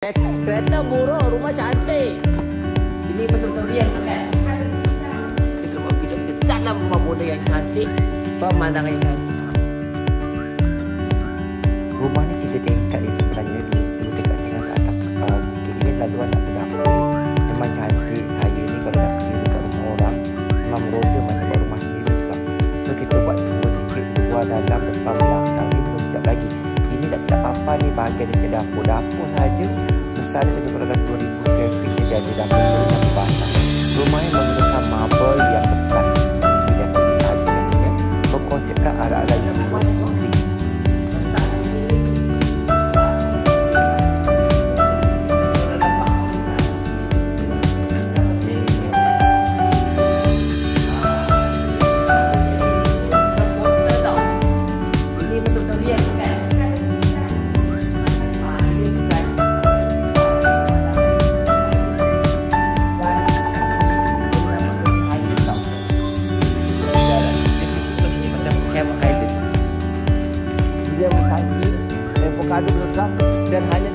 Kereta murah, rumah cantik. Ini betul-betul bukan? Kita buat video kita dalam rumah bonda yang cantik, pemandangan yang cantik. Rumah ni tiga tingkat dia sebenarnya dua, tingkat setengah ke atas uh, bukit ni laluan nak ke dia. Memang cantik saya ni kalau nak pergi dekat rumah orang memang roda macam buat rumah sendiri lah. So kita buat dua sikit luar dalam depan belakang bahagian daripada dapur. Dapur saja besar lebih kurang 2000 square feet dia ada dapur tu satu batang. Rumah yang menggunakan Dia berkaki, avocado belakang dan hanya